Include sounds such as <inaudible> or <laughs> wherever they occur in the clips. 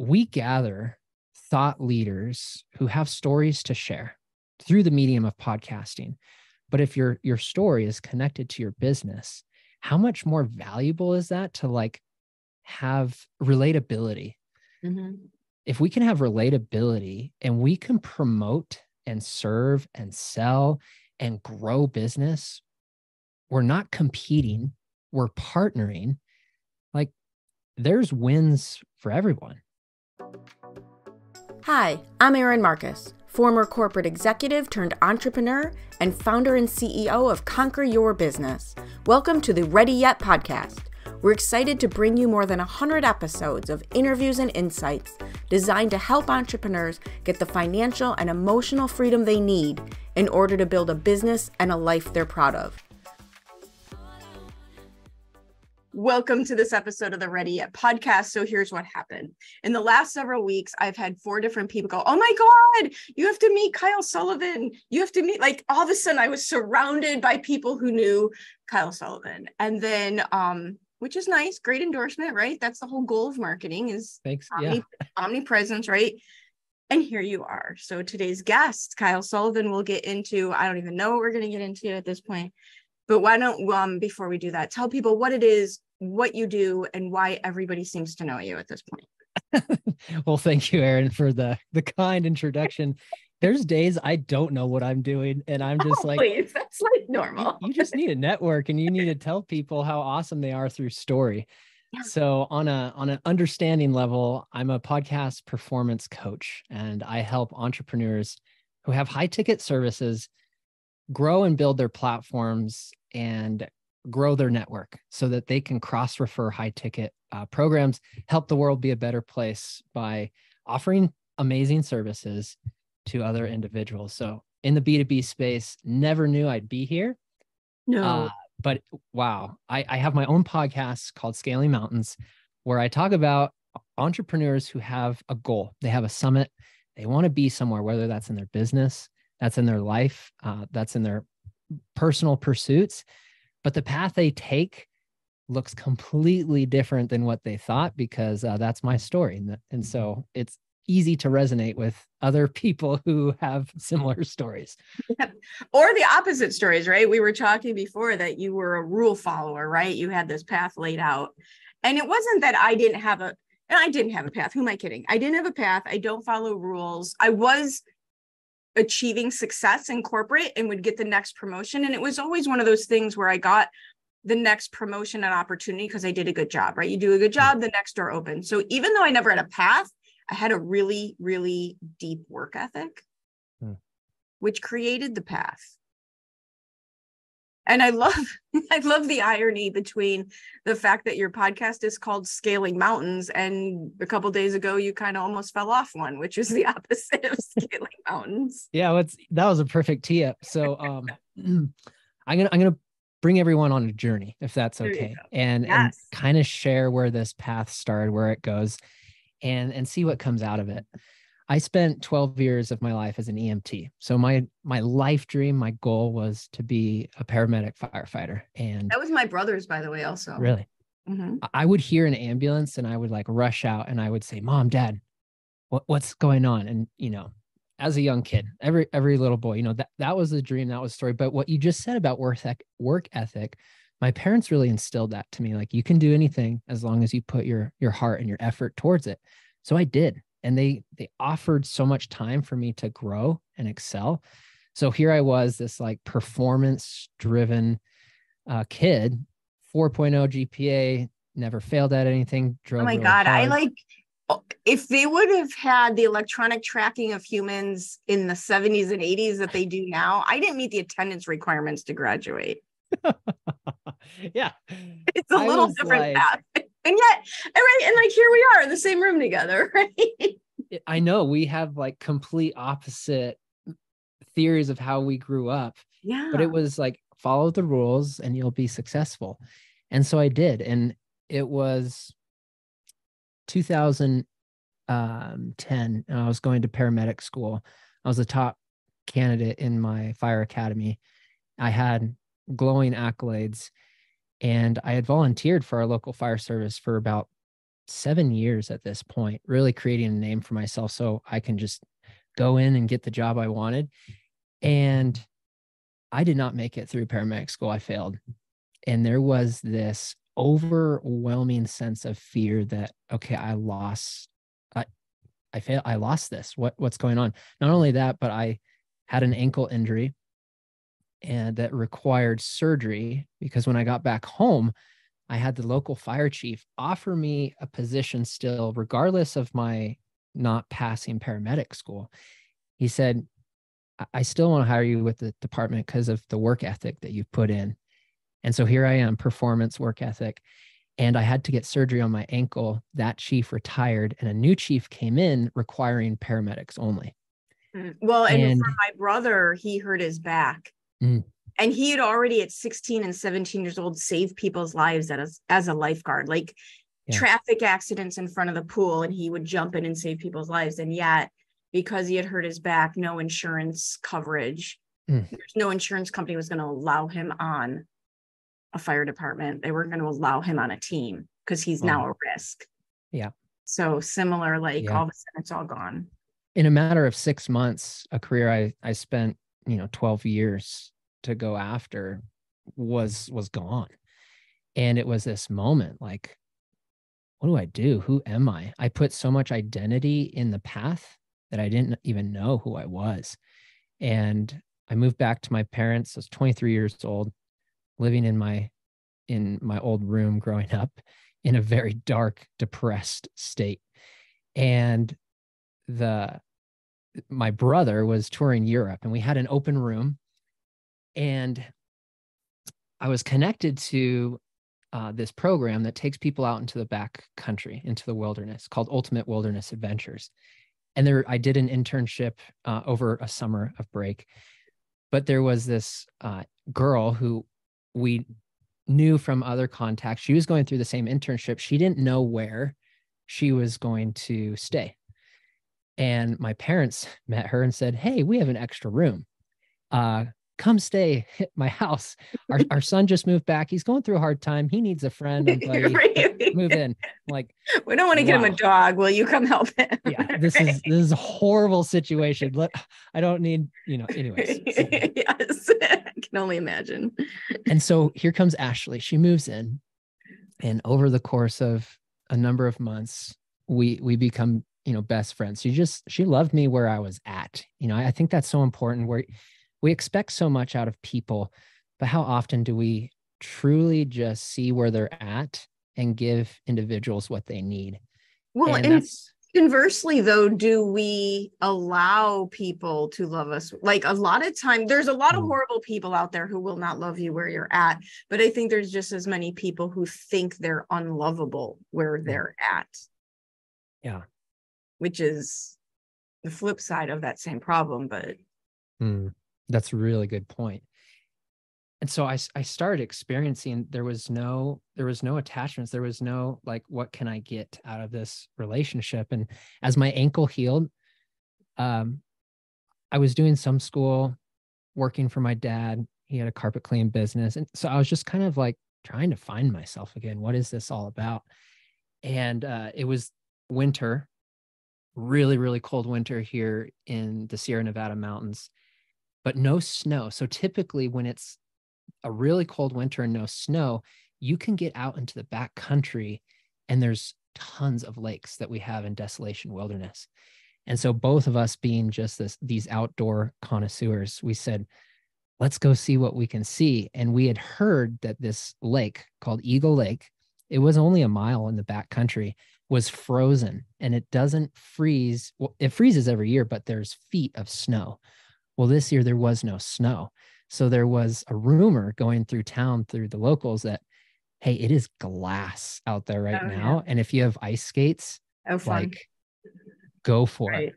we gather thought leaders who have stories to share through the medium of podcasting. But if your your story is connected to your business, how much more valuable is that to like have relatability? Mm-hmm. If we can have relatability and we can promote and serve and sell and grow business, we're not competing, we're partnering. Like there's wins for everyone. Hi, I'm Erin Marcus, former corporate executive turned entrepreneur and founder and CEO of Conquer Your Business. Welcome to the Ready Yet podcast. We're excited to bring you more than 100 episodes of interviews and insights designed to help entrepreneurs get the financial and emotional freedom they need in order to build a business and a life they're proud of. Welcome to this episode of the Ready Yet podcast. So here's what happened. In the last several weeks, I've had four different people go, Oh my God, you have to meet Kyle Sullivan. You have to meet, like, all of a sudden, I was surrounded by people who knew Kyle Sullivan. And then, um, which is nice, great endorsement, right? That's the whole goal of marketing is Thanks. Yeah. omnipresence, right? And here you are. So today's guest, Kyle Sullivan, will get into, I don't even know what we're going to get into at this point, but why don't um before we do that, tell people what it is, what you do, and why everybody seems to know you at this point. <laughs> well, thank you, Erin, for the the kind introduction. There's days I don't know what I'm doing, and I'm just <laughs> oh, like, please, that's like normal. You, you just need a network, and you need to tell people how awesome they are through story. So on a on an understanding level, I'm a podcast performance coach, and I help entrepreneurs who have high ticket services grow and build their platforms and grow their network so that they can cross refer high ticket uh, programs, help the world be a better place by offering amazing services to other individuals. So in the B2B space, never knew I'd be here. No. Uh, but wow, I, I have my own podcast called Scaling Mountains where I talk about entrepreneurs who have a goal. They have a summit. They want to be somewhere, whether that's in their business, that's in their life, uh, that's in their personal pursuits but the path they take looks completely different than what they thought because uh, that's my story. And, and so it's easy to resonate with other people who have similar <laughs> stories. Or the opposite stories right? We were talking before that you were a rule follower right? You had this path laid out. And it wasn't that i didn't have a and i didn't have a path. Who am i kidding? I didn't have a path. I don't follow rules. I was achieving success in corporate and would get the next promotion. And it was always one of those things where I got the next promotion and opportunity because I did a good job, right? You do a good job, the next door opens. So even though I never had a path, I had a really, really deep work ethic, hmm. which created the path and i love <laughs> i love the irony between the fact that your podcast is called scaling mountains and a couple days ago you kind of almost fell off one which is the <laughs> opposite of scaling mountains. Yeah what's that was a perfect tee up. So um <clears throat> i'm gonna i'm gonna bring everyone on a journey if that's okay and yes. and kind of share where this path started where it goes and and see what comes out of it I spent 12 years of my life as an EMT. So my my life dream, my goal was to be a paramedic firefighter. And that was my brother's, by the way, also. Really? Mm-hmm. I would hear an ambulance and I would like rush out and I would say, Mom, Dad, what, what's going on? And you know, as a young kid, every every little boy, you know, that that was the dream, that was the story. But what you just said about work work ethic, my parents really instilled that to me. Like you can do anything as long as you put your your heart and your effort towards it. So I did and they they offered so much time for me to grow and excel. So here i was this like performance driven uh, kid 4.0 gpa never failed at anything oh my really god hard. i like if they would have had the electronic tracking of humans in the 70s and 80s that they do now i didn't meet the attendance requirements to graduate. <laughs> Yeah. It's a I little different like, path and yet right and like here we are in the same room together <laughs> right? I know we have like complete opposite theories of how we grew up yeah but it was like follow the rules and you'll be successful. And so i did and it was 2010 um, and i was going to paramedic school. I was a top candidate in my fire academy. I had glowing accolades and I had volunteered for our local fire service for about seven years at this point, really creating a name for myself so I can just go in and get the job I wanted. And I did not make it through paramedic school. I failed. And there was this overwhelming sense of fear that, okay, I lost, I, I failed, I lost this. What, what's going on? Not only that, but I had an ankle injury and that required surgery because when I got back home, I had the local fire chief offer me a position still, regardless of my not passing paramedic school. He said, I still want to hire you with the department because of the work ethic that you've put in. And so here I am, performance work ethic. And I had to get surgery on my ankle. That chief retired, and a new chief came in requiring paramedics only. Mm, well, and, and for my brother, he hurt his back. Mm. And he had already at 16 and 17 years old saved people's lives as, as a lifeguard like yeah. traffic accidents in front of the pool and he would jump in and save people's lives. And yet because he had hurt his back no insurance coverage mm. there's no insurance company was going to allow him on a fire department. They weren't going to allow him on a team because he's now a risk. Yeah. So similar like yeah. all of a sudden it's all gone. In a matter of six months a career i i spent you know 12 years to go after was was gone. And it was this moment like what do i do? Who am i? I put so much identity in the path that i didn't even know who i was. And i moved back to my parents. I was 23 years old living in my in my old room growing <laughs> up in a very dark depressed state. And the my brother was touring europe and we had an open room and I was connected to uh, this program that takes people out into the back country, into the wilderness, called Ultimate Wilderness Adventures. And there, I did an internship uh, over a summer of break. But there was this uh, girl who we knew from other contacts. She was going through the same internship. She didn't know where she was going to stay. And my parents <laughs> met her and said, Hey, we have an extra room. Uh, come stay <laughs> at my house. Our, our son just moved back. He's going through a hard time. He needs a friend. <laughs> right. Move in. I'm like, we don't want to wow. get him a dog. Will you come help him? yeah, this right. is this is a horrible situation. Let I don't need, you know, anyways. So. yes. I can only imagine. And so here comes Ashley. She moves in. And over the course of a number of months, we we become you know best friends. She just she loved me where i was at. You know i think that's so important where we expect so much out of people, but how often do we truly just see where they're at and give individuals what they need? Well, and, and conversely though do we allow people to love us? Like a lot of time there's a lot of mm. horrible people out there who will not love you where you're at but i think there's just as many people who think they're unlovable where they're at. Yeah which is the flip side of that same problem but mm. That's a really good point. And so I, I started experiencing there was no there was no attachments there was no like what can I get out of this relationship? And as my ankle healed um I was doing some school working for my dad. He had a carpet clean business. And so I was just kind of like trying to find myself again. What is this all about? And uh it was winter really really cold winter here in the Sierra Nevada mountains but no snow. So typically, when it's a really cold winter and no snow, you can get out into the back country and there's tons of lakes that we have in Desolation Wilderness. And so both of us being just this these outdoor connoisseurs, we said, let's go see what we can see. And we had heard that this lake called Eagle Lake, it was only a mile in the back country, was frozen and it doesn't freeze. Well, it freezes every year, but there's feet of snow. Well, this year there was no snow. So there was a rumor going through town through the locals that, hey, it is glass out there right oh, now. Yeah. And if you have ice skates, oh, like go for right. it.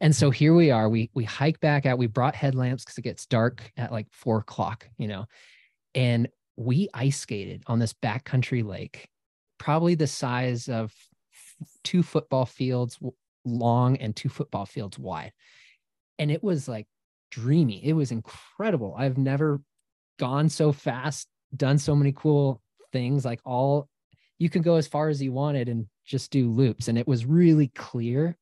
And so here we are. We we hike back out. We brought headlamps because it gets dark at like four o'clock, you know, and we ice skated on this backcountry lake, probably the size of two football fields long and two football fields wide. And it was like dreamy. It was incredible. I've never gone so fast, done so many cool things. Like all you can go as far as you wanted and just do loops. And it was really clear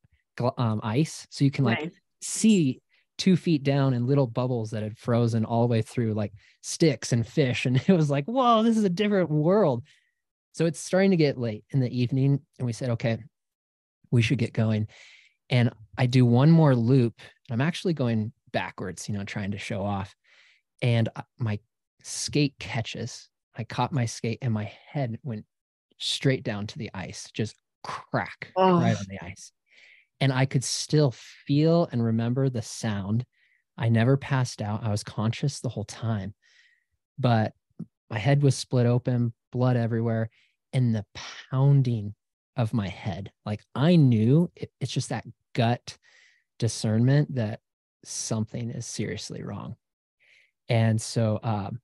um, ice. So you can like nice. see two feet down and little bubbles that had frozen all the way through, like sticks and fish. And <laughs> it was like, whoa, this is a different world. So it's starting to get late in the evening. And we said, okay, we should get going. And I do one more loop. I'm actually going backwards, you know, trying to show off. And uh, my skate catches. I caught my skate and my head went straight down to the ice, just crack oh. right on the ice. And I could still feel and remember the sound. I never passed out. I was conscious the whole time, but my head was split open, blood everywhere, and the pounding of my head. Like I knew it, it's just that gut discernment that something is seriously wrong. And so um,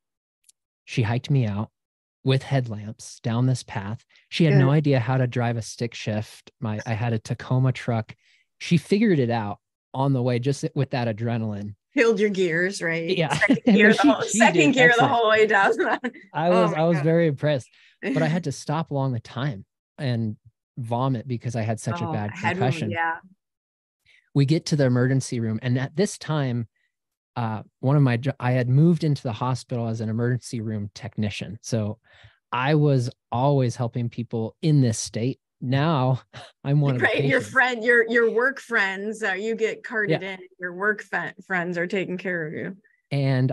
she hiked me out with headlamps down this path. She had Good. no idea how to drive a stick shift. My I had a Tacoma truck. She figured it out on the way just with that adrenaline. Filled your gears, right? Yeah. Second <laughs> gear, she, the, whole, second gear the whole way down. <laughs> I was oh I was God. very impressed. But I had <laughs> to stop along the time and vomit because I had such oh, a bad concussion. yeah. We get to the emergency room, and at this time, uh, one of my I had moved into the hospital as an emergency room technician, so I was always helping people in this state. Now <laughs> I'm one of right. your friend, your your work friends. Uh, you get carted yeah. in. Your work friends are taking care of you. And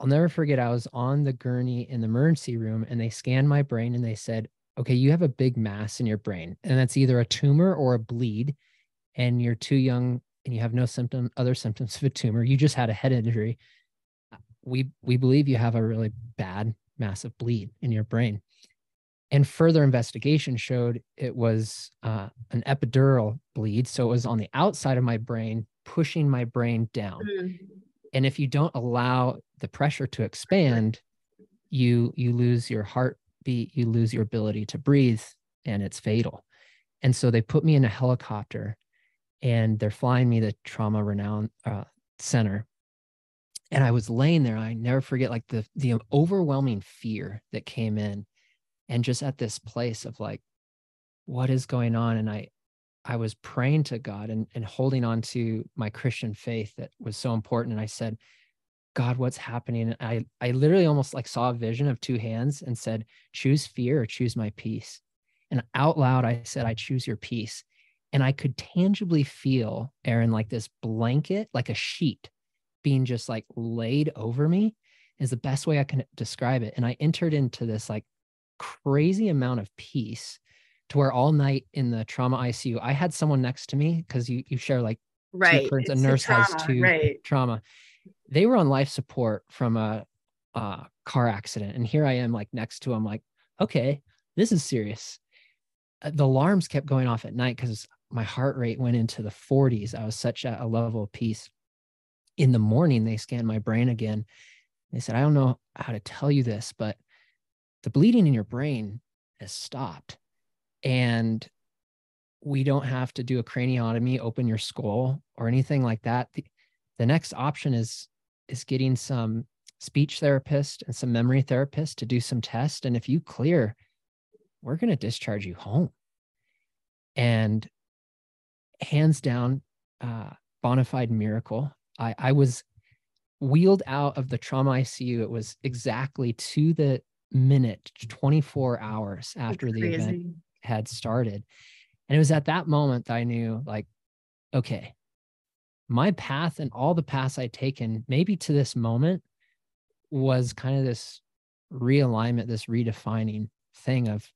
I'll never forget. I was on the gurney in the emergency room, and they scanned my brain, and they said, "Okay, you have a big mass in your brain, and that's either a tumor or a bleed, and you're too young and you have no symptom other symptoms of a tumor you just had a head injury we we believe you have a really bad massive bleed in your brain and further investigation showed it was uh, an epidural bleed. So it was on the outside of my brain pushing my brain down. Mm. and if you don't allow the pressure to expand you you lose your heartbeat you lose your ability to breathe and it's fatal. And so they put me in a helicopter and they're flying me to trauma renown uh, center. And i was laying there i never forget like the the overwhelming fear that came in and just at this place of like what is going on? And i i was praying to god and, and holding on to my christian faith that was so important. And i said god what's happening? And i i literally almost like saw a vision of two hands and said choose fear or choose my peace. And out loud i said i choose your peace. And I could tangibly feel Erin like this blanket, like a sheet being just like laid over me is the best way I can describe it. And I entered into this like crazy amount of peace to where all night in the trauma ICU, I had someone next to me because you you share like right. A nurse trauma, has two right. trauma. They were on life support from a, a car accident. And here I am like next to them, like, okay, this is serious. Uh, the alarms kept going off at night because my heart rate went into the 40s. I was such at a level of peace. In the morning, they scanned my brain again. They said, I don't know how to tell you this, but the bleeding in your brain has stopped. And we don't have to do a craniotomy, open your skull, or anything like that. The, the next option is is getting some speech therapist and some memory therapist to do some tests. And if you clear, we're going to discharge you home. And hands down, uh, bona fide miracle. I, I was wheeled out of the trauma ICU. It was exactly to the minute, 24 hours after the event had started. And it was at that moment that I knew, like, okay, my path and all the paths I'd taken, maybe to this moment, was kind of this realignment, this redefining thing of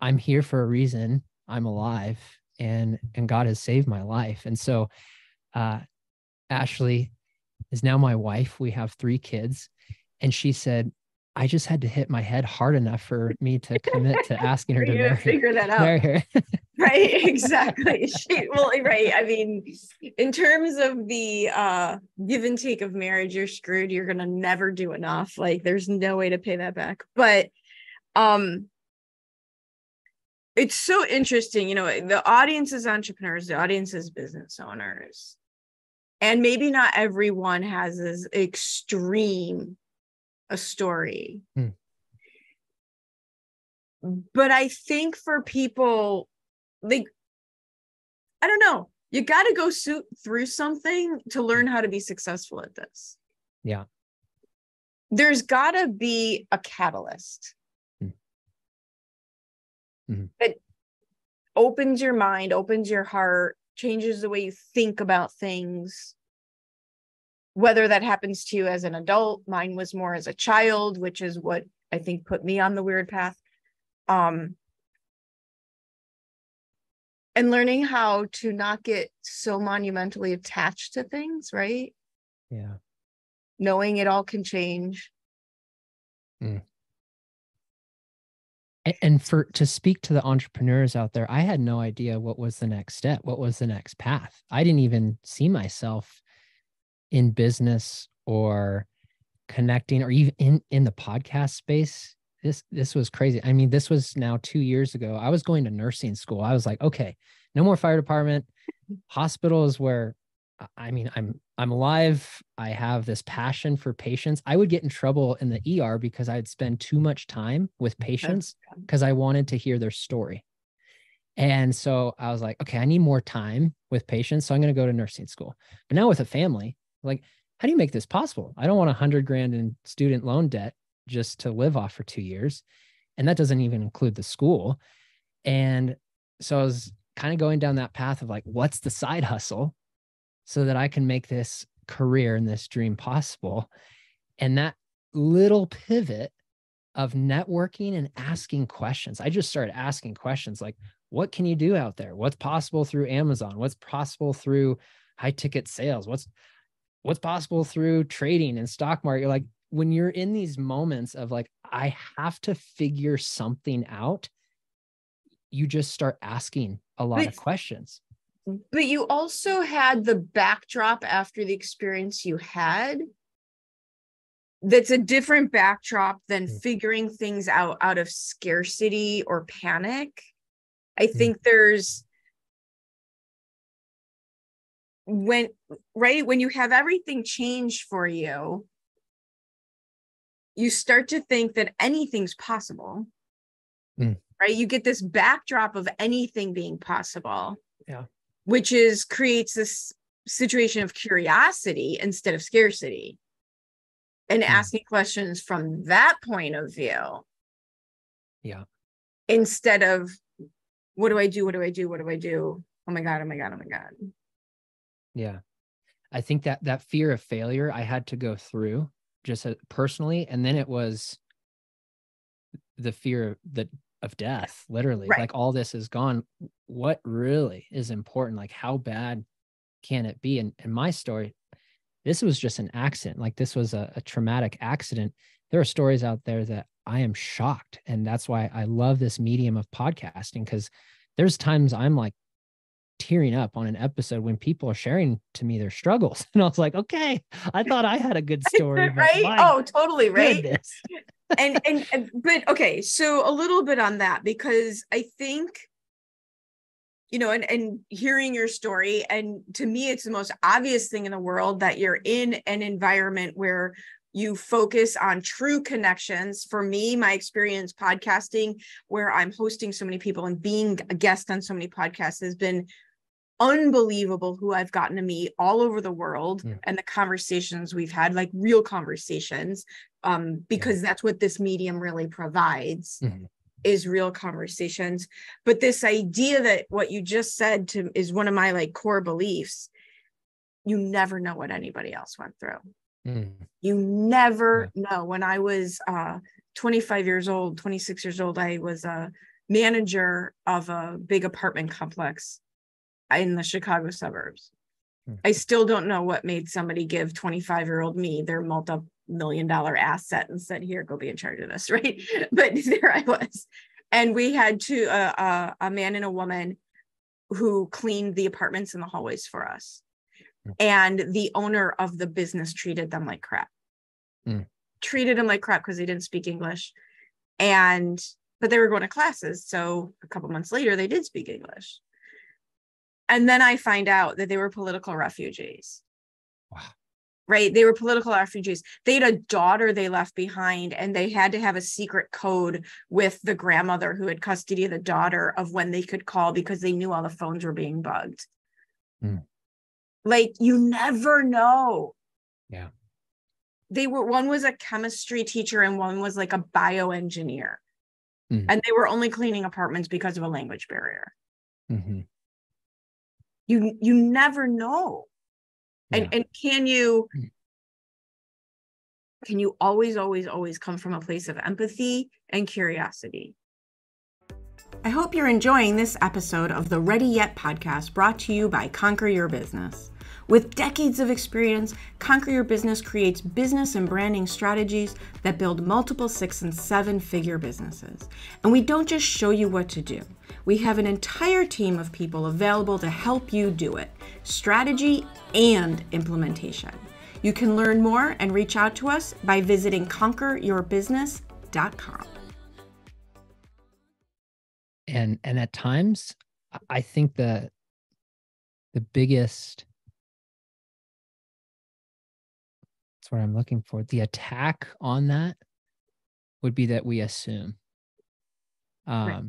I'm here for a reason. I'm alive and and God has saved my life. And so uh Ashley is now my wife. We have three kids. And she said, I just had to hit my head hard enough for me to commit to <laughs> asking her to marry, figure that out. <laughs> right, exactly. She, well, right. I mean, in terms of the uh, give and take of marriage, you're screwed. You're gonna never do enough. Like, there's no way to pay that back. But um, it's so interesting you know the audience is entrepreneurs the audience is business owners and maybe not everyone has as extreme a story hmm. but I think for people, like, I don't know, you got to go suit through something to learn how to be successful at this. Yeah. There's got to be a catalyst Mhm. that opens your mind, opens your heart, changes the way you think about things. Whether that happens to you as an adult, mine was more as a child, which is what I think put me on the weird path. Um, and learning how to not get so monumentally attached to things, right? Yeah. Knowing it all can change. A- And for to speak to the entrepreneurs out there, I had no idea what was the next step, what was the next path. I didn't even see myself in business or connecting or even in in the podcast space. This this was crazy. I mean, this was now 2 years ago. I was going to nursing school. I was like, okay, no more fire department. Hospital is where I- I mean, I'm I'm alive. I have this passion for patients. I would get in trouble in the ER because I'd spend too much time with patients because I wanted to hear their story. And so I was like, okay, I need more time with patients. So I'm going to go to nursing school. But now with a family, like, how do you make this possible? I don't want a hundred grand in student loan debt just to live off for two years. And that doesn't even include the school. And so I was kind of going down that path of like, what's the side hustle so that I can make this career and this dream possible? And that little pivot of networking and asking questions. I just started asking questions like, what can you do out there? What's possible through Amazon? What's possible through high ticket sales? What's what's possible through trading and stock market? You're like, when you're in these moments of like, I have to figure something out, you just start asking a lot of questions. But you also had the backdrop after the experience you had. That's a different backdrop than Mm. figuring things out out of scarcity or panic. I Mm. think there's when right when you have everything change for you you start to think that anything's possible. Mm. right? You get this backdrop of anything being possible. Yeah. which is creates this situation of curiosity instead of scarcity. And Mm. asking questions from that point of view. Yeah. instead of what do i do? What do i do? What do i do? Oh my god oh my god oh my god Yeah. I think that that fear of failure I had to go through just uh, personally and then it was the fear of the of death literally Right. like all this is gone. What really is important? Like how bad can it be? And in my story this was just an accident. Like this was a, a traumatic accident. There are stories out there that I am shocked and that's why I love this medium of podcasting because there's times I'm like tearing up on an episode when people are sharing to me their struggles. <laughs> And I was like, okay, I thought I had a good <laughs> story. right oh totally right and, and and but okay so a little bit on that because i think you know and and hearing your story and to me it's the most obvious thing in the world that you're in an environment where you focus on true connections for me my experience podcasting where i'm hosting so many people and being a guest on so many podcasts has been unbelievable who i've gotten to meet all over the world Yeah. and the conversations we've had like real conversations um because that's what this medium really provides Mhm. is real conversations. But this idea that what you just said to is one of my like core beliefs you never know what anybody else went through. Mm, you never know. When i was uh 25 years old 26 years old i was a manager of a big apartment complex in the chicago suburbs. Hmm. i still don't know what made somebody give 25 year old me their multi-million dollar asset and said here go be in charge of this <laughs> right? But <laughs> there i was. And we had two uh, uh, a man and a woman who cleaned the apartments and the hallways for us. Hmm. and the owner of the business treated them like crap. Hmm. treated them like crap because they didn't speak english. And but they were going to classes so a couple months later they did speak english and then i find out that they were political refugees Wow. right? They were political refugees. They had a daughter they left behind, and they had to have a secret code with the grandmother who had custody of the daughter of when they could call because they knew all the phones were being bugged. Mm. Like you never know. Yeah. They were one was a chemistry teacher and one was like a bioengineer. Mm. And they were only cleaning apartments because of a language barrier. Mhm. You you never know. And Yeah. and can you Mm. can you always always always come from a place of empathy and curiosity? I hope you're enjoying this episode of the Ready Yet podcast brought to you by Conquer Your Business. With decades of experience, Conquer Your Business creates business and branding strategies that build multiple six and seven figure businesses. And we don't just show you what to do, we have an entire team of people available to help you do it strategy and implementation. You can learn more and reach out to us by visiting conqueryourbusiness.com. and and at times I- think the the biggest that's what i'm looking for the attack on that would be that we assume um Right.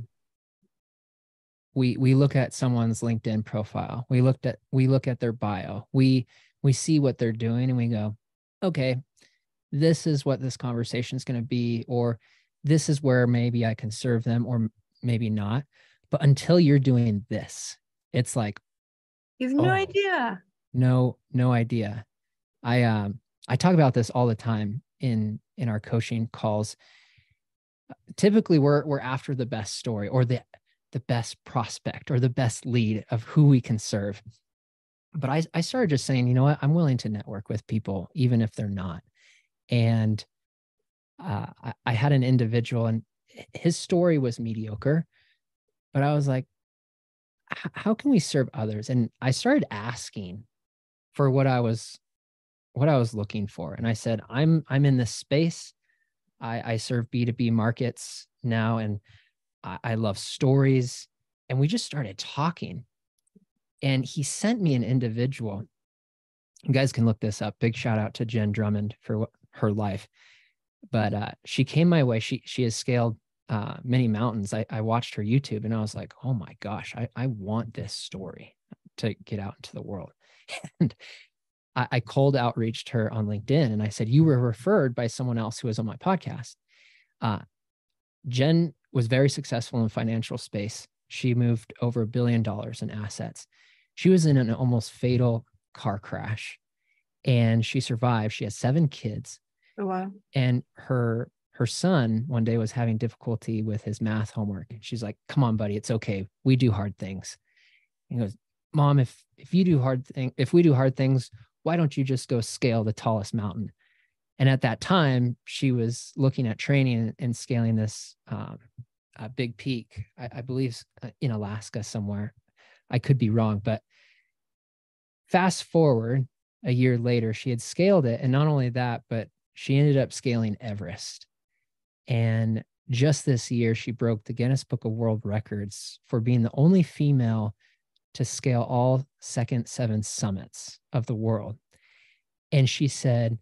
We we look at someone's linkedin profile we looked at we look at their bio we we see what they're doing and we go okay this is what this conversation is going to be or this is where maybe i can serve them or maybe not but until you're doing this it's like You have no Oh. idea. no no idea i um i talk about this all the time in in our coaching calls typically we're we're after the best story or the the best prospect or the best lead of who we can serve. But i i started just saying you know what? I'm willing to network with people even if they're not. And uh, I, I had an individual and his story was mediocre but i was like how can we serve others? And i started asking for what i was what i was looking for. And i said i'm i'm in this space. I i serve b2b markets now and i, I love stories. And we just started talking. And he sent me an individual. You guys can look this up. Big shout out to Jenn Drummond for her life. But uh, she came my way. She she has scaled uh, many mountains. I, I watched her youtube and i was like oh my gosh I, I want this story to get out into the world. <laughs> And I, I cold outreached her on linkedin and i said you were referred by someone else who was on my podcast. Uh, Jenn was very successful in financial space. She moved over a billion dollars in assets. She was in an almost fatal car crash and she survived. She has seven kids. Oh, wow. and her her son one day was having difficulty with his math homework. And she's like come on buddy it's okay. We do hard things. He goes mom if if you do hard thing if we do hard things why don't you just go scale the tallest mountain and at that time she was looking at training and, scaling this um, big peak I, I believe uh, in alaska somewhere. I could be wrong but fast forward a year later she had scaled it. And not only that but she ended up scaling everest. And just this year she broke the guinness book of world records for being the only female to scale all second seven summits of the world. And she said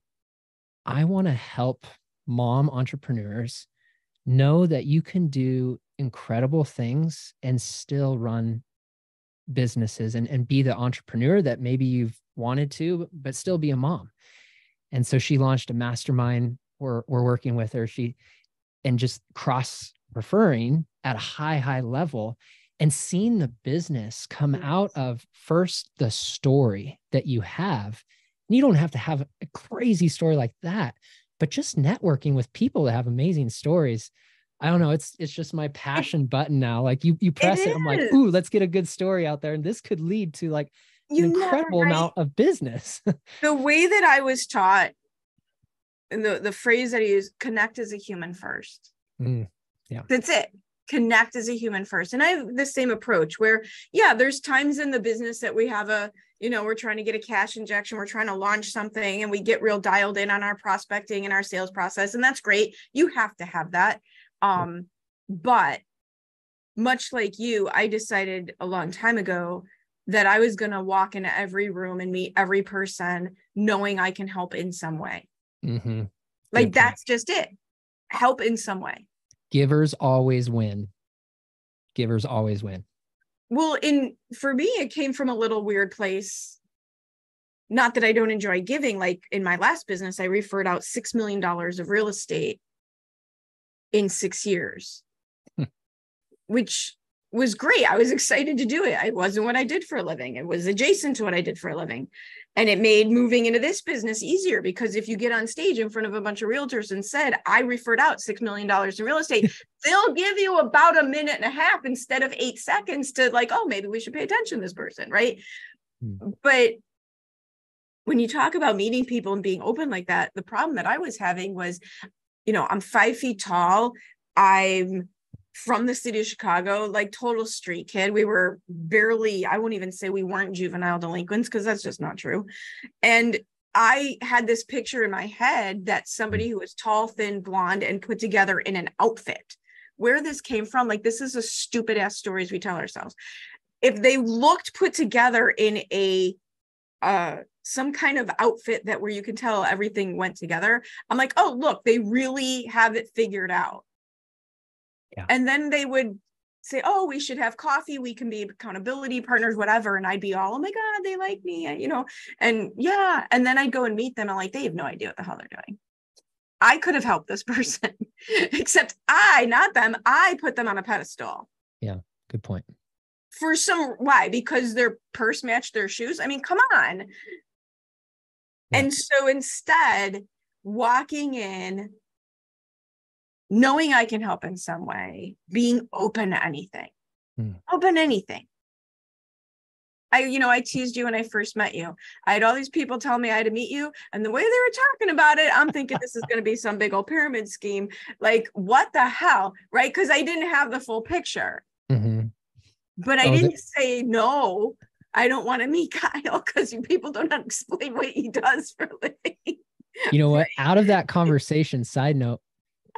i want to help mom entrepreneurs know that you can do incredible things and still run businesses and, and be the entrepreneur that maybe you've wanted to, but still be a mom. And so she launched a mastermind. We're, we're working with her. She and just cross referring at a high, high level and seeing the business come out of first the story that you have. You don't have to have a crazy story like that, but just networking with people that have amazing stories. I don't know. It's it's just my passion button now. Like you you press it, I'm like, ooh, let's get a good story out there. And this could lead to like You an incredible write- amount of business. <laughs> the way that I was taught, and the, the phrase that I use, connect as a human first. Mm, That's it. Connect as a human first. And I have the same approach where, yeah, there's times in the business that we have a, you know, we're trying to get a cash injection, we're trying to launch something, and we get real dialed in on our prospecting and our sales process. And that's great. You have to have that. Um, but much like you, I decided a long time ago that I was going to walk into every room and meet every person knowing I can help in some way. Mm-hmm. Like that's just it. Help in some way. Givers always win. Givers always win. Well, in for me, it came from a little weird place. Not that I don't enjoy giving. Like in my last business, I referred out six million dollars of real estate in six years, Hmm. which was great. I was excited to do it. It wasn't what I did for a living. It was adjacent to what I did for a living. And it made moving into this business easier because if you get on stage in front of a bunch of realtors and said, I referred out $6 million in real estate, <laughs> they'll give you about a minute and a half instead of eight seconds to like, oh, maybe we should pay attention to this person. Right. Hmm. But when you talk about meeting people and being open like that, the problem that I was having was, you know, I'm five feet tall. I'm from the city of Chicago, like total street kid. We were barely, I won't even say we weren't juvenile delinquents because that's just not true. And I had this picture in my head that somebody who was tall, thin, blonde, and put together in an outfit. Where this came from, like this is a stupid ass stories we tell ourselves. If they looked put together in a uh some kind of outfit that where you can tell everything went together, I'm like, oh look, they really have it figured out. Yeah. And then they would say, "Oh, we should have coffee. We can be accountability partners, whatever." And I'd be all, "Oh my god, they like me," you know. And yeah, and then I'd go and meet them, and like they have no idea what the hell they're doing. I could have helped this <laughs> person, except I, not them. I put them on a pedestal Yeah, Good point. for some why? Because their purse matched their shoes. I mean, come on. Yeah. And so instead, walking in, knowing I can help in some way, being open to anything, Hmm. open to anything. I, you know, I teased you when I first met you. I had all these people tell me I had to meet you, and the way they were talking about it, I'm thinking this is going to be some big old pyramid scheme. Like, what the hell, right? Because I didn't have the full picture, hmm but I Oh, didn't say no. I don't want to meet <laughs> Kyle because people don't explain what he does for a living. You know what? <laughs> Out of that conversation, side note,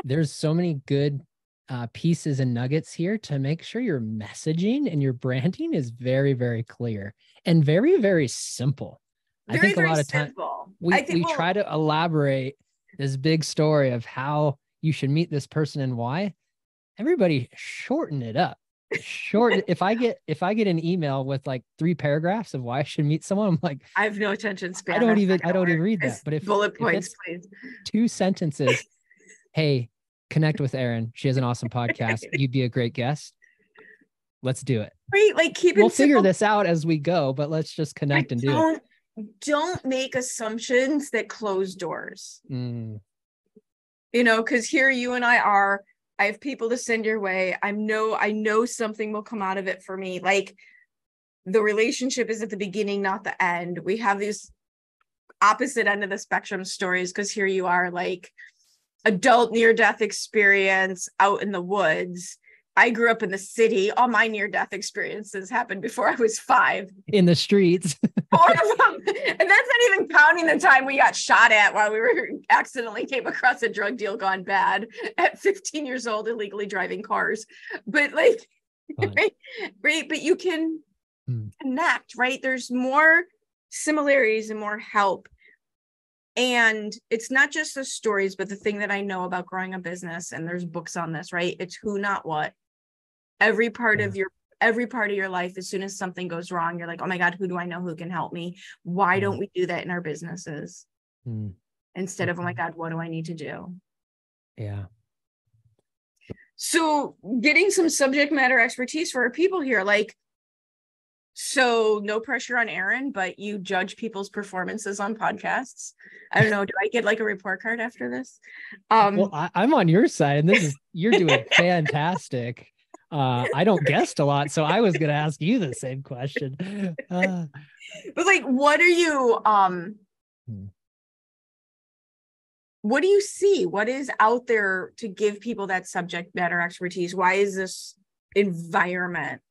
there's so many good uh, pieces and nuggets here to make sure your messaging and your branding is very, very clear and very, very simple. I Very, think a lot of times we, I think we well, try to elaborate this big story of how you should meet this person and why. Everybody shorten it up. Short. if I get if I get an email with like three paragraphs of why I should meet someone, I'm like I have no attention span. I don't even I don't even read that. But if bullet points, it's please. two sentences, hey, connect with Erin. She has an awesome <laughs> podcast. You'd be a great guest. Let's do it. Right, like keep We'll figure simple. this out as we go, but let's just connect Like, and do it. don't don't make assumptions that close doors. Mm, You know, because here you and I are. I have people to send your way. I know I know something will come out of it for me. Like the relationship is at the beginning, not the end. We have these opposite end of the spectrum stories because here you are, like adult near death experience out in the woods. I grew up in the city. All my near death experiences happened before I was five. in the streets. <laughs> Four of them. And that's not even counting the time we got shot at while we were accidentally came across a drug deal gone bad at 15 years old, illegally driving cars. But like, right, <laughs> right, but you can Hmm. connect, right? There's more similarities and more help. And it's not just the stories, but the thing that I know about growing a business, and there's books on this, right? It's who, not what. Every part of your every part of your life, as soon as something goes wrong, you're like, oh my God, who do I know who can help me? Why Hmm. don't we do that in our businesses? Mm, Instead of, oh my. God, what do I need to do? yeah. So getting some subject matter expertise for our people here, like so no pressure on Erin, but you judge people's performances on podcasts. I don't know. Do I get like a report card after this? Um well, I, I'm on your side, and this is you're doing fantastic. <laughs> Uh, I don't guest a lot, so I was going to ask you the same question. Uh, but like what are you um Hmm. what do you see? What is out there to give people that subject matter expertise? Why is this environment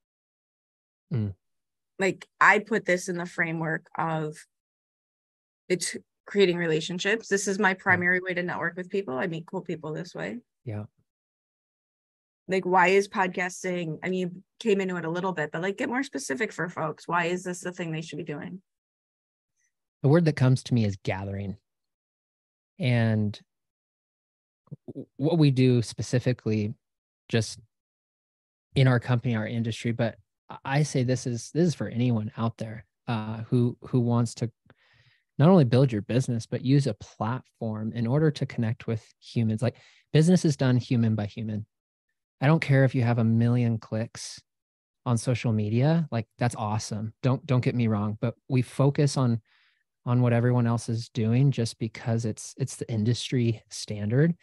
Hmm. Like I put this in the framework of it's creating relationships. This is my primary way to network with people. I meet cool people this way. Yeah. like why is podcasting i mean you came into it a little bit but like get more specific for folks why is this the thing they should be doing the word that comes to me is gathering and what we do specifically just in our company our industry but i say this is this is for anyone out there uh, who who wants to not only build your business but use a platform in order to connect with humans. Like business is done human by human. I don't care if you have a million clicks on social media like that's awesome. Don't don't get me wrong but we focus on on what everyone else is doing just because it's it's the industry standard.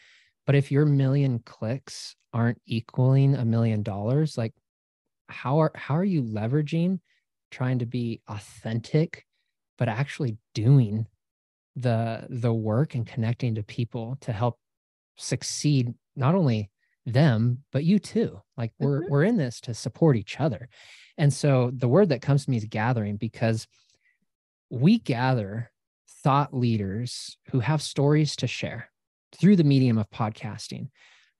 But if your million clicks aren't equaling a million dollars like how are how are you leveraging trying to be authentic but actually doing the the work and connecting to people to help succeed not only them but you too? Like we're mm-hmm. we're in this to support each other. And so the word that comes to me is gathering because we gather thought leaders who have stories to share through the medium of podcasting.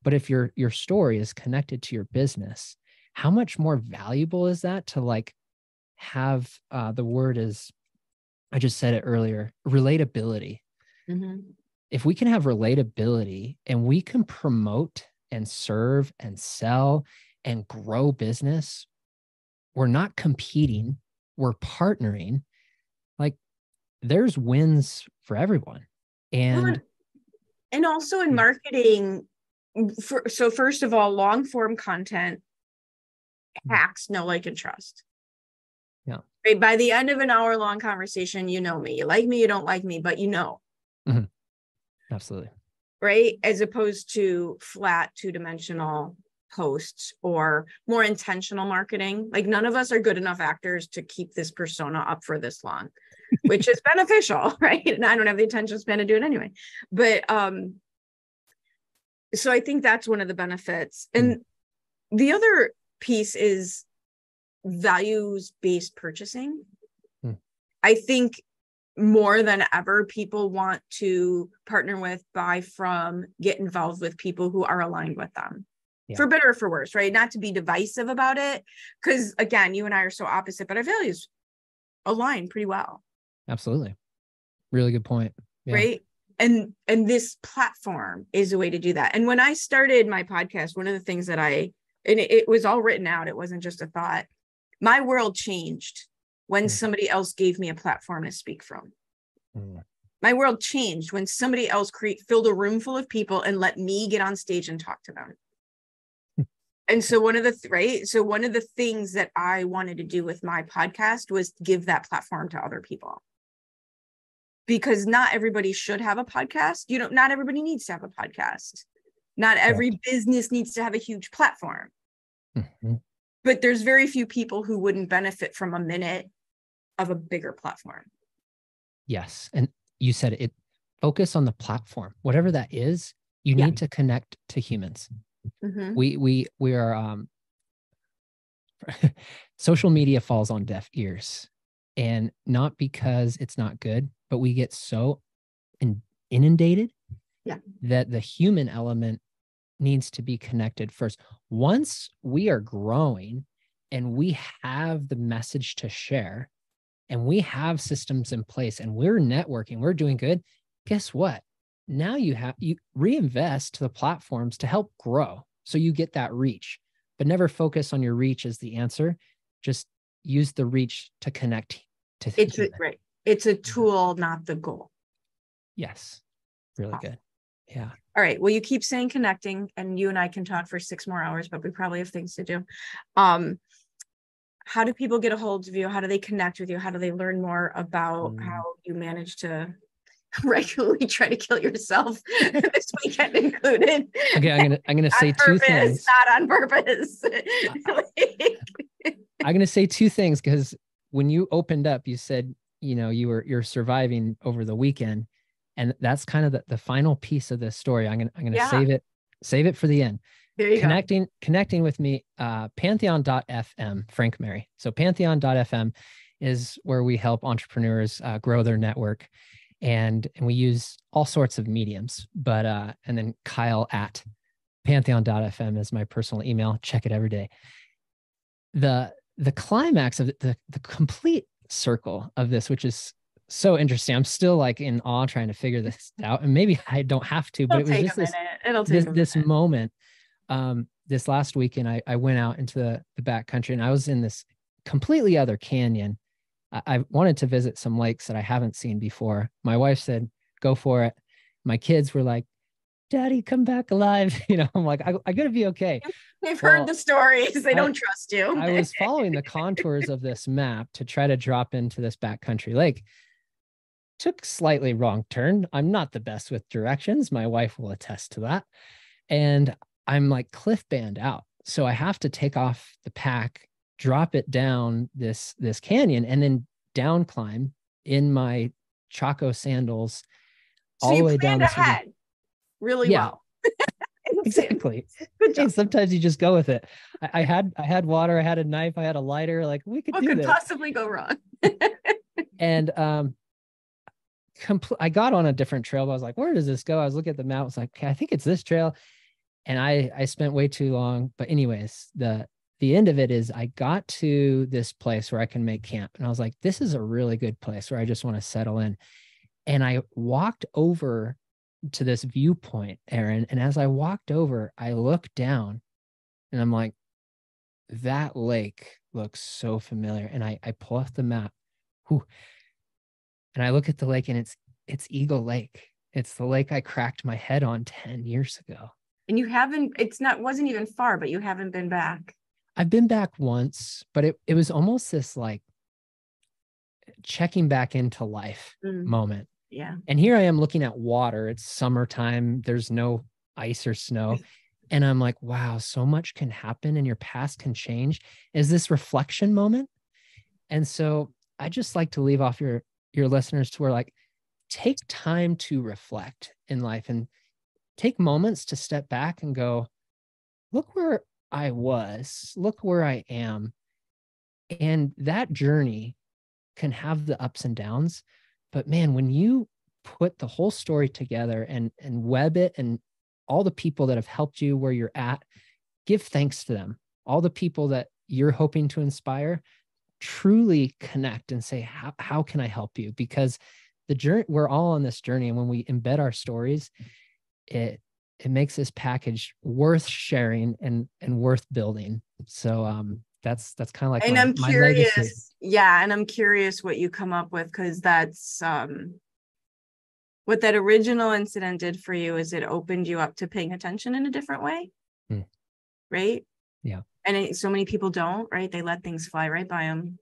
But if your your story is connected to your business how much more valuable is that to like have uh, the word is i just said it earlier relatability mm-hmm. if we can have relatability and we can promote and serve and sell and grow business we're not competing we're partnering like there's wins for everyone and and also in marketing for, so first of all long form content. Hacks know like and trust. Yeah. Right by the end of an hour long conversation you know me. You like me you don't like me but you know. Mm-hmm. absolutely. Right? As opposed to flat two dimensional posts or more intentional marketing. Like none of us are good enough actors to keep this persona up for this long <laughs> which is beneficial <laughs> right? And i don't have the attention span to do it anyway. But um so i think that's one of the benefits. And mm. the other piece is values based purchasing. Mm. i think more than ever people want to partner with buy from get involved with people who are aligned with them. Yeah. for better or for worse right? Not to be divisive about it because again you and i are so opposite but our values align pretty well. Absolutely. Really good point. Yeah. right? And and this platform is a way to do that. And when i started my podcast one of the things that i and it, it was all written out it wasn't just a thought my world changed when mm. somebody else gave me a platform to speak from. Mm. My world changed when somebody else create filled a room full of people and let me get on stage and talk to them. Hmm. and so one of the th- right so one of the things that I wanted to do with my podcast was give that platform to other people. Because not everybody should have a podcast. You know, not everybody needs to have a podcast. Not every yeah. business needs to have a huge platform. Mm-hmm. But there's very few people who wouldn't benefit from a minute of a bigger platform. Yes. And you said it focus on the platform, whatever that is, you yeah. need to connect to humans. Mm-hmm. We, we, we are, um, <laughs> social media falls on deaf ears and not because it's not good, but we get so in, inundated yeah. that the human element needs to be connected first. Once we are growing and we have the message to share, and we have systems in place and we're networking, we're doing good, guess what? Now you have you reinvest to the platforms to help grow. So you get that reach, but never focus on your reach as the answer. Just use the reach to connect to it's a, right. It's a mm-hmm. tool, not the goal. Yes. Really good. Yeah. All right. Well, you keep saying connecting, and you and I can talk for six more hours, but we probably have things to do. Um, how do people get a hold of you? How do they connect with you? How do they learn more about mm. how you manage to <laughs> regularly try to kill yourself <laughs> this weekend included? Okay, I'm gonna I'm gonna <laughs> say purpose, two things. Not on purpose. I'm gonna say two things because when you opened up, you said you know you were you're surviving over the weekend, and that's kind of the, the final piece of this story. I'm gonna I'm gonna yeah. save it save it for the end connecting go. connecting with me uh pantheon.fm frank mary so pantheon.fm is where we help entrepreneurs uh, grow their network and and we use all sorts of mediums but uh and then kyle at pantheon.fm is my personal email. Check it every day. The the climax of the the complete circle of this, which is so interesting. I'm still like in awe trying to figure this <laughs> out. And maybe I don't have to, but It'll it was just this, It'll take this, this moment. Um, this last weekend I, I went out into the, the back country and I was in this completely other canyon. I, I wanted to visit some lakes that I haven't seen before. My wife said, go for it. My kids were like, daddy come back alive <laughs> you know i'm like i, I gotta be okay <laughs> they've well, heard the stories they I, don't trust you i was following the contours of this map to try to drop into this backcountry lake took slightly wrong turn i'm not the best with directions my wife will attest to that and i'm like cliff band out so i have to take off the pack drop it down this this canyon and then down climb in my Chaco sandals so all the way down ahead really yeah. well. <laughs> exactly. Good job. sometimes you just go with it. I, I, had I had water, I had a knife, I had a lighter. Like we could what do could this. possibly go wrong? <laughs> and um compl- I got on a different trail, but I was like, where does this go? I was looking at the map, I was like, okay, I think it's this trail. And I I spent way too long. But anyways, the the end of it is I got to this place where I can make camp. And I was like, this is a really good place where I just want to settle in. And I walked over to this viewpoint, Erin. And as I walked over, I looked down and I'm like, that lake looks so familiar. And I, I pull off the map. Whew, and I look at the lake and it's it's Eagle Lake. It's the lake I cracked my head on 10 years ago. And you haven't, it's not wasn't even far, but you haven't been back. I've been back once, but it, it was almost this like checking back into life mm. moment. Yeah. And here I am looking at water. It's summertime. There's no ice or snow. And I'm like, wow, so much can happen and your past can change. Is this reflection moment? And so I just like to leave off your your listeners to where like take time to reflect in life and take moments to step back and go, look where I was, look where I am. And that journey can have the ups and downs, but man, when you put the whole story together and and web it and all the people that have helped you where you're at, give thanks to them. All the people that you're hoping to inspire, truly connect and say, how, how can I help you? Because the journey, we're all on this journey. And when we embed our stories, it it makes this package worth sharing and and worth building. So um that's that's kind of like and my, i'm curious yeah and i'm curious what you come up with because that's um what that original incident did for you is it opened you up to paying attention in a different way hmm. right yeah and it, so many people don't right they let things fly right by them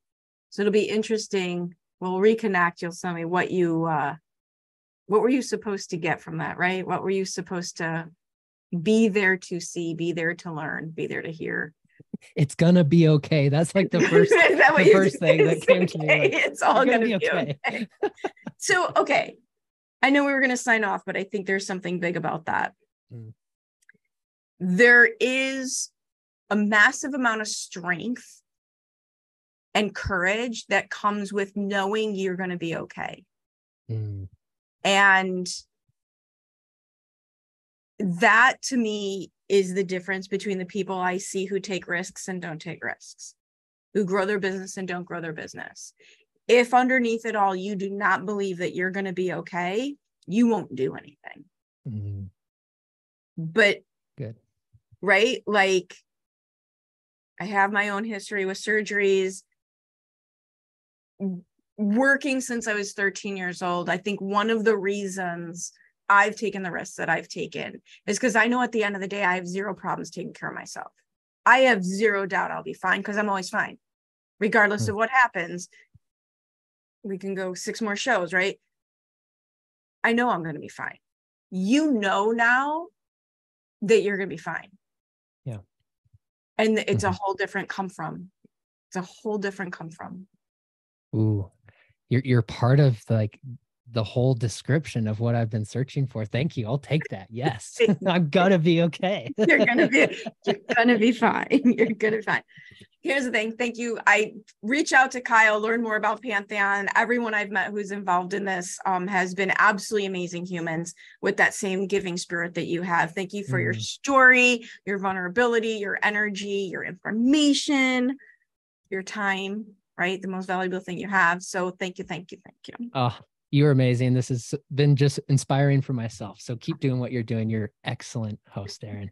so it'll be interesting we'll reconnect you'll tell me what you uh what were you supposed to get from that right what were you supposed to be there to see be there to learn be there to hear it's gonna be okay. That's like the first <laughs> the first thing that <laughs> came to me. Like, it's all gonna, gonna, be okay. okay. so okay. I know we were gonna sign off, but I think there's something big about that. Mm. There is a massive amount of strength and courage that comes with knowing you're gonna be okay. Mm. And that to me is the difference between the people I see who take risks and don't take risks, who grow their business and don't grow their business. If underneath it all, you do not believe that you're going to be okay, you won't do anything. Mm-hmm. But, good. Right? Like, I have my own history with surgeries. Working since I was 13 years old, I think one of the reasons I've taken the risks that I've taken is because I know at the end of the day, I have zero problems taking care of myself. I have zero doubt I'll be fine because I'm always fine, regardless mm. of what happens. We can go six more shows, right? I know I'm going to be fine. You know now that you're going to be fine. And it's mm-hmm. a whole different come from. It's a whole different come from. Ooh, you're you're part of like the whole description of what I've been searching for. Thank you. I'll take that. Yes. <laughs> <laughs> I'm gonna be okay. you're gonna be <laughs> you're gonna be fine. You're gonna be fine. Here's the thing. Thank you. I reach out to Kyle, learn more about Pantheon. Everyone I've met who's involved in this um, has been absolutely amazing humans with that same giving spirit that you have. Thank you for mm. your story, your vulnerability, your energy, your information, your time, right? The most valuable thing you have. So thank you, thank you, thank you. Oh, you're amazing. This has been just inspiring for myself. So keep doing what you're doing. You're excellent host, Erin.